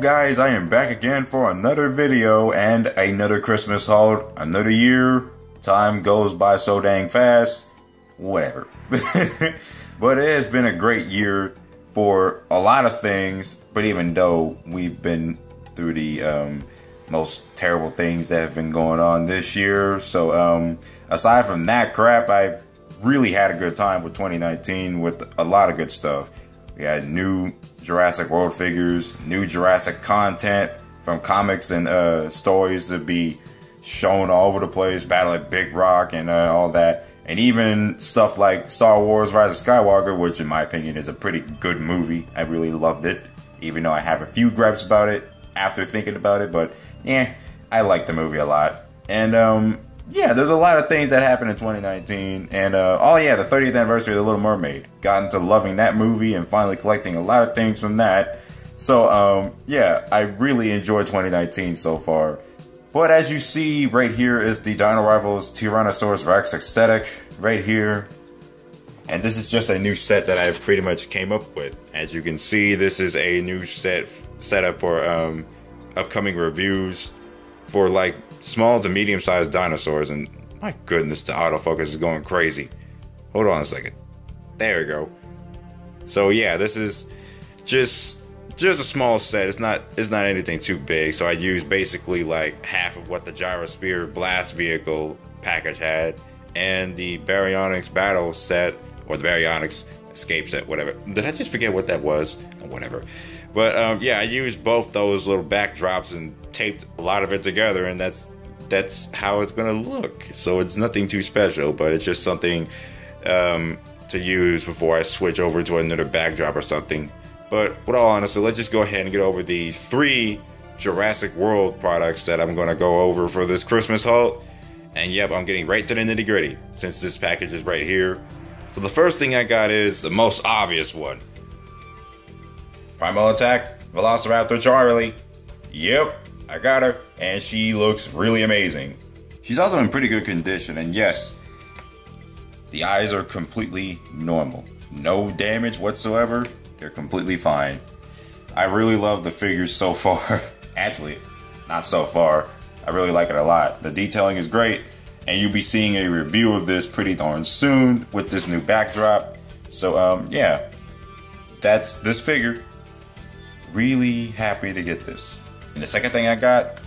guys, I am back again for another video and another Christmas haul, another year. Time goes by so dang fast. Whatever. but it has been a great year for a lot of things, but even though we've been through the um, most terrible things that have been going on this year, so um, aside from that crap, I really had a good time with 2019 with a lot of good stuff. We had new Jurassic World figures, new Jurassic content from comics and uh, stories to be shown all over the place, Battle at Big Rock and uh, all that. And even stuff like Star Wars Rise of Skywalker, which in my opinion is a pretty good movie. I really loved it, even though I have a few gripes about it after thinking about it. But yeah, I like the movie a lot. And um, yeah, there's a lot of things that happened in 2019. And uh, oh yeah, the 30th anniversary of The Little Mermaid. Got into loving that movie and finally collecting a lot of things from that. So um, yeah, I really enjoyed 2019 so far. But as you see right here is the Dino Rivals Tyrannosaurus Rex aesthetic right here. And this is just a new set that I pretty much came up with. As you can see, this is a new set setup for um, upcoming reviews for like small to medium sized dinosaurs. And my goodness, the autofocus is going crazy. Hold on a second. There we go. So yeah, this is just just a small set. It's not it's not anything too big. So I used basically like half of what the Gyrosphere blast vehicle package had, and the Baryonyx battle set or the Baryonyx escape set, whatever. Did I just forget what that was? Whatever. But um, yeah, I used both those little backdrops and taped a lot of it together, and that's that's how it's gonna look. So it's nothing too special, but it's just something um, to use before I switch over to another backdrop or something. But with all honesty, let's just go ahead and get over the three Jurassic World products that I'm gonna go over for this Christmas haul. And yep, I'm getting right to the nitty gritty since this package is right here. So the first thing I got is the most obvious one. Primal Attack, Velociraptor Charlie. Yep, I got her, and she looks really amazing. She's also in pretty good condition, and yes, the eyes are completely normal. No damage whatsoever, they're completely fine. I really love the figures so far. Actually, not so far. I really like it a lot. The detailing is great, and you'll be seeing a review of this pretty darn soon with this new backdrop. So, um, yeah, that's this figure. Really happy to get this. And the second thing I got,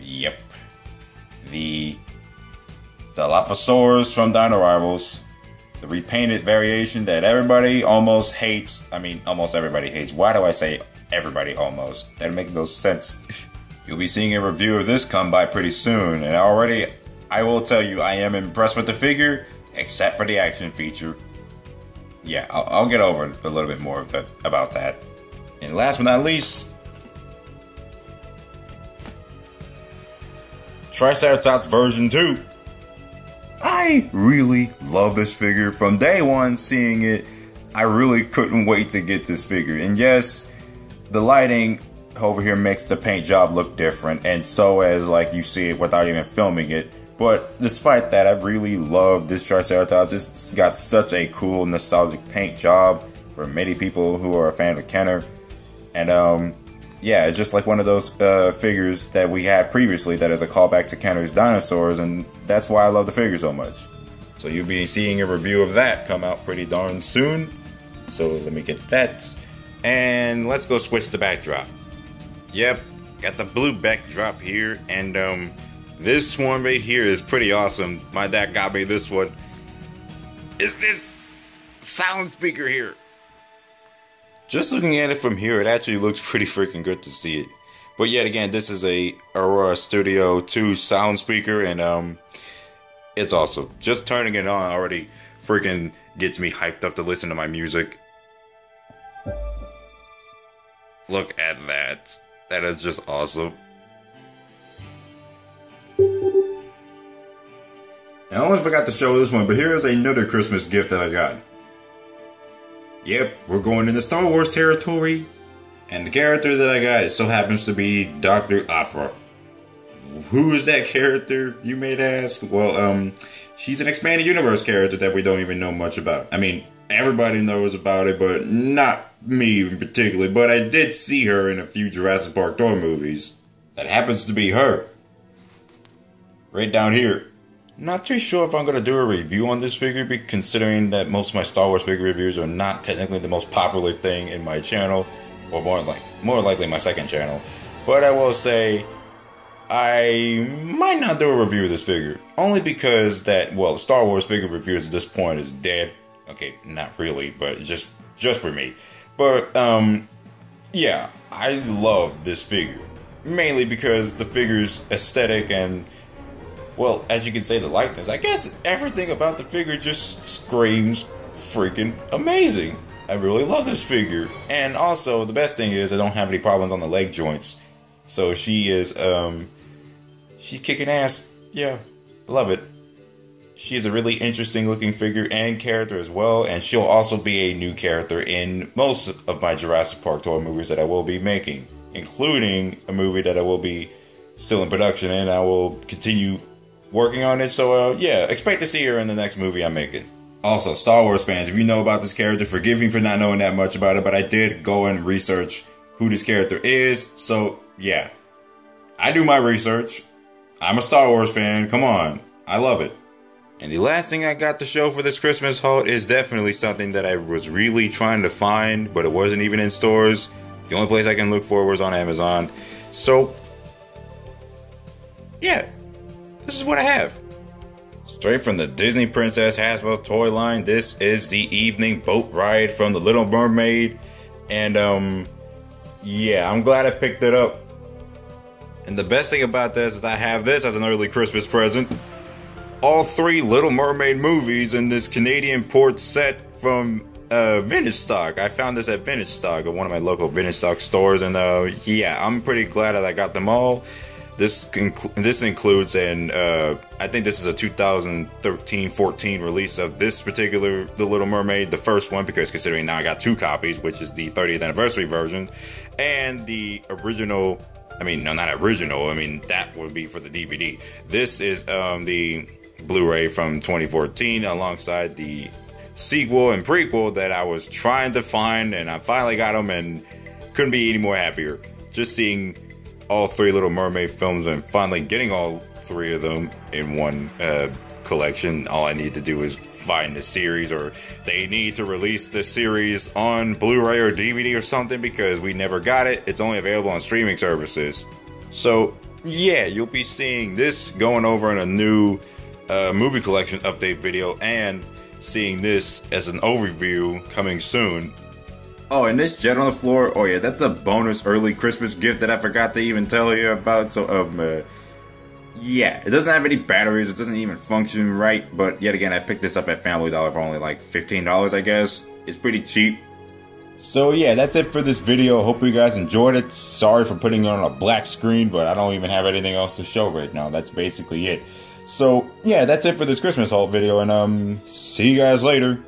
yep, the the Dilophosaurus from Dino Rivals, the repainted variation that everybody almost hates. I mean, almost everybody hates. Why do I say everybody almost? That makes no sense. You'll be seeing a review of this come by pretty soon, and already I will tell you I am impressed with the figure, except for the action feature yeah, I'll, I'll, get over a little bit more about that. And last but not least, Triceratops version 2. I really love this figure. From day one, seeing it, I really couldn't wait to get this figure. And yes, the lighting over here makes the paint job look different, and so as like you see it without even filming it but despite that, I really love this Triceratops. It's got such a cool, nostalgic paint job for many people who are a fan of Kenner. And um, yeah, it's just like one of those uh, figures that we had previously that is a callback to Kenner's dinosaurs, and that's why I love the figure so much. So you'll be seeing a review of that come out pretty darn soon. So let me get that. And let's go switch the backdrop. Yep, got the blue backdrop here, and um, this one right here is pretty awesome. My dad got me this one. Is this sound speaker here? Just looking at it from here, it actually looks pretty freaking good to see it. But yet again, this is a Aurora Studio 2 sound speaker, and um, it's awesome. Just turning it on already freaking gets me hyped up to listen to my music. Look at that. That is just awesome. I almost forgot to show this one, but here's another Christmas gift that I got. Yep, we're going into Star Wars territory. And the character that I got so happens to be Dr. Aphra. Who is that character, you may ask? Well, um, she's an expanded universe character that we don't even know much about. I mean, everybody knows about it, but not me in particular. But I did see her in a few Jurassic Park toy movies. That happens to be her. Right down here. Not too sure if I'm going to do a review on this figure, considering that most of my Star Wars figure reviews are not technically the most popular thing in my channel, or more like more likely my second channel. But I will say, I might not do a review of this figure, only because that well, Star Wars figure reviews at this point is dead. Okay, not really, but just just for me. But um, yeah, I love this figure mainly because the figure's aesthetic and well, as you can say, the likeness. I guess everything about the figure just screams freaking amazing. I really love this figure. And also, the best thing is I don't have any problems on the leg joints. So she is, um, she's kicking ass. Yeah, love it. She is a really interesting looking figure and character as well. And she'll also be a new character in most of my Jurassic Park toy movies that I will be making, including a movie that I will be still in production and I will continue working on it. So uh, yeah, expect to see her in the next movie I'm making. Also, Star Wars fans, if you know about this character, forgive me for not knowing that much about it, but I did go and research who this character is. So yeah, I do my research. I'm a Star Wars fan. Come on, I love it. And the last thing I got to show for this Christmas haul is definitely something that I was really trying to find, but it wasn't even in stores. The only place I can look for was on Amazon. So, yeah, this is what I have. Straight from the Disney Princess Hasbro toy line, this is the evening boat ride from The Little Mermaid. And, um, yeah, I'm glad I picked it up. And the best thing about this is I have this as an early Christmas present. All three Little Mermaid movies in this Canadian port set from uh, Vintage Stock. I found this at Vintage Stock at one of my local Vintage Stock stores. And, uh, yeah, I'm pretty glad that I got them all. This this includes an uh, I think this is a 2013-14 release of this particular The Little Mermaid, the first one because considering now I got two copies, which is the 30th anniversary version, and the original. I mean, no, not original. I mean that would be for the DVD. This is um, the Blu-ray from 2014 alongside the sequel and prequel that I was trying to find, and I finally got them, and couldn't be any more happier. Just seeing all three Little Mermaid films and finally getting all three of them in one uh, collection. All I need to do is find the series, or they need to release the series on Blu ray or DVD or something because we never got it. It's only available on streaming services. So, yeah, you'll be seeing this going over in a new uh, movie collection update video and seeing this as an overview coming soon Oh, and this jet on the floor. Oh yeah, that's a bonus early Christmas gift that I forgot to even tell you about. So um, uh, yeah, it doesn't have any batteries. It doesn't even function right. But yet again, I picked this up at Family Dollar for only like fifteen dollars. I guess it's pretty cheap. So yeah, that's it for this video. Hope you guys enjoyed it. Sorry for putting it on a black screen, but I don't even have anything else to show right now. That's basically it. So yeah, that's it for this Christmas haul video, and um, see you guys later.